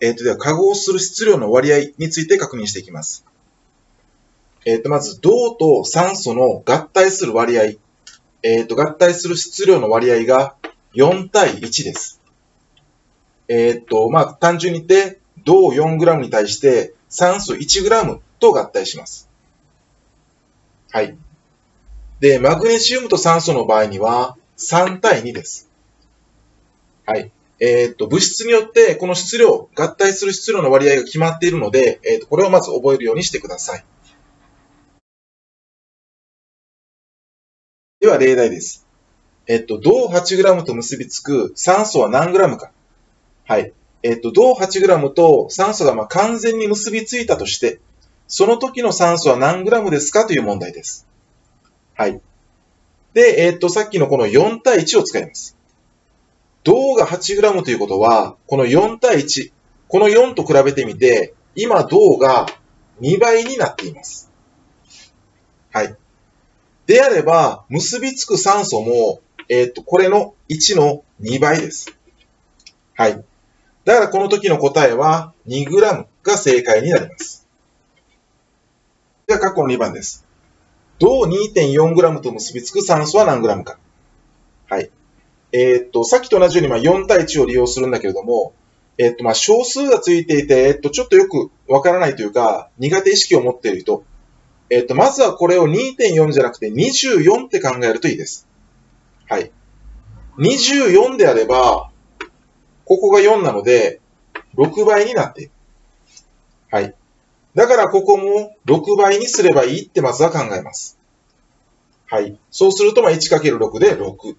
えっ、と、では、化合する質量の割合について確認していきます。えっ、と、まず、銅と酸素の合体する割合。えっ、と、合体する質量の割合が4対1です。えっ、と、まあ、単純に言って、銅 4g に対して酸素 1g と合体します。はい。で、マグネシウムと酸素の場合には3対2です。はい。えっ、と、物質によってこの質量、合体する質量の割合が決まっているので、えっ、と、これをまず覚えるようにしてください。では、例題です。えっ、と、銅 8g と結びつく酸素は何 g か。はい。えっ、と、銅 8g と酸素がまあ完全に結びついたとして、その時の酸素は何 g ですかという問題です。はい。で、えっ、と、さっきのこの4対1を使います。銅が 8g ということは、この4対1、この4と比べてみて、今銅が2倍になっています。はい。であれば、結びつく酸素も、えっ、と、これの1の2倍です。はい。だからこの時の答えは 2g が正解になります。では、括弧の2番です。銅 2.4g と結びつく酸素は何 g か。はい。えー、っと、さっきと同じようにまあ4対1を利用するんだけれども、えー、っと、まあ小数がついていて、えー、っと、ちょっとよくわからないというか、苦手意識を持っている人、えっと、まずはこれを2.4じゃなくて24って考えるといいです。はい。24であれば、ここが4なので、6倍になっている。はい。だからここも6倍にすればいいってまずは考えます。はい。そうすると、まあ 1×6 で6。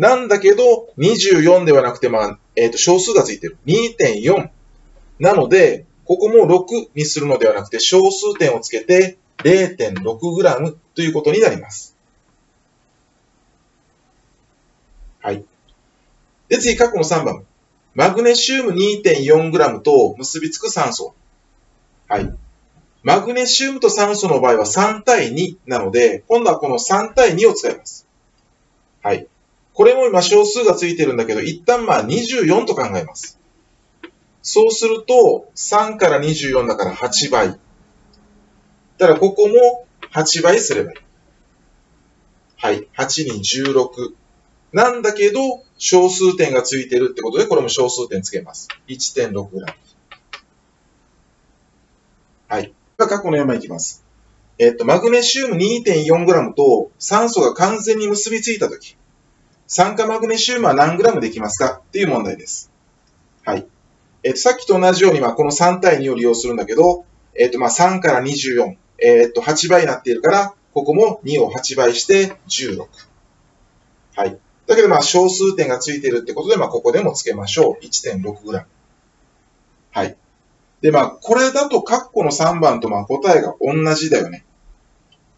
なんだけど、24ではなくて、まあ、えっ、ー、と、小数がついてる。2.4。なので、ここも6にするのではなくて、小数点をつけて 0.6g ということになります。はい。で、次、過去の3番。マグネシウム 2.4g と結びつく酸素。はい。マグネシウムと酸素の場合は3対2なので、今度はこの3対2を使います。はい。これも今小数がついてるんだけど、一旦まあ24と考えます。そうすると、3から24だから8倍。だからここも8倍すればいい。はい。8に16。なんだけど、小数点がついてるってことで、これも小数点つけます。1.6g。はい。過去の山いきます。えっと、マグネシウム 2.4g と酸素が完全に結びついたとき、酸化マグネシウムは何 g できますか？っていう問題です。はい。えっと、さっきと同じように、まあ、この3対2を利用するんだけど、えっと、まあ、3から24、えっと、8倍になっているから、ここも2を8倍して16。はい。だけどまあ小数点がついているってことで、まあここでもつけましょう。1.6g。はい。で、まあこれだと括弧の3番とまあ答えが同じだよね。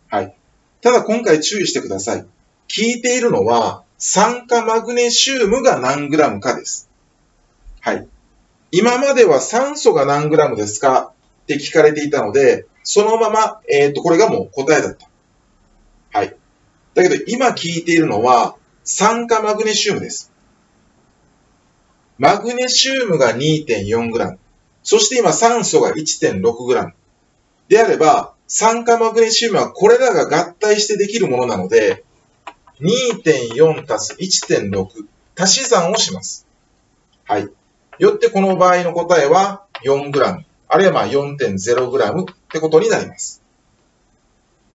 はい。ただ今回注意してください。聞いているのは酸化マグネシウムが何グラムかです。はい。今までは酸素が何グラムですか？って聞かれていたので、そのまま、えっ、ー、と、これがもう答えだった。はい。だけど今聞いているのは、酸化マグネシウムです。マグネシウムが 2.4g。そして今酸素が 1.6g。であれば、酸化マグネシウムはこれらが合体してできるものなので、2.4たす1.6足し算をします。はい。よってこの場合の答えは 4g、あるいはまあ 4.0g ってことになります。